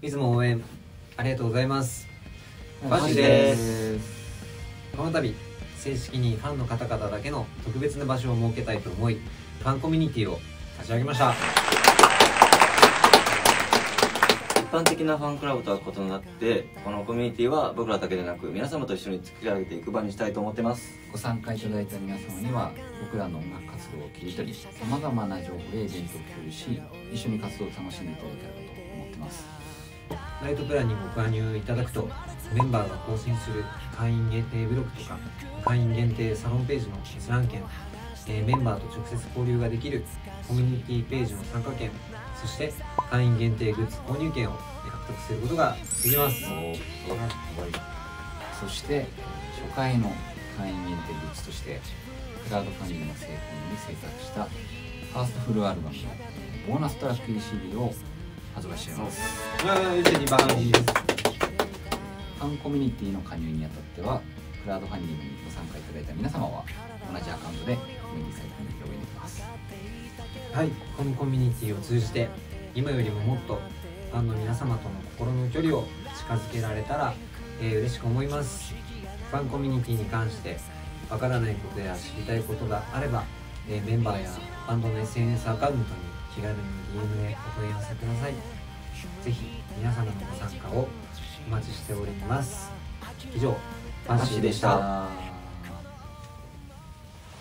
いつも応援ありがとうございます。ファッシーでです。この度正式にファンの方々だけの特別な場所を設けたいと思いファンコミュニティを立ち上げました。一般的なファンクラブとは異なってこのコミュニティは僕らだけでなく皆様と一緒に作り上げていく場にしたいと思ってます。ご参加いただいた皆様には僕らの音楽活動を切り取りさまざまな情報やイベントを共有し一緒に活動を楽しんでいただければと思ってますライトプランにご加入いただくとメンバーが更新する会員限定ブログとか会員限定サロンページの閲覧券、えーメンバーと直接交流ができるコミュニティページの参加券そして会員限定グッズ購入券を獲得することができます。そして初回の会員限定グッズとしてクラウドファンディングの成功に制作したファーストフルアルバムのボーナストラック ECD を発売していますうちにバカにです。ファンコミュニティの加入にあたってはクラウドファンディングにご参加いただいた皆様は同じアカウントでコミュニティサイトにログインできます。はいこのコミュニティを通じて今よりももっとファンの皆様との心の距離を近づけられたら、えー嬉しく思います。ファンコミュニティに関してわからないことや知りたいことがあれば、えーメンバーやバンドの SNS アカウントに気軽に DM でお問い合わせください。ぜひ皆様のご参加をお待ちしております。以上ファンシーでした。